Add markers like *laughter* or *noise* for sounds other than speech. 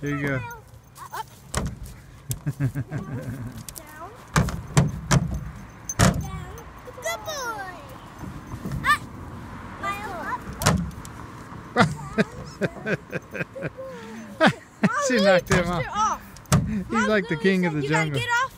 Here you go. Up. Down. Down. Good boy. Uh, uh, up. Miles, up. *laughs* she knocked him off. off. He's like the king of the you gotta jungle. get off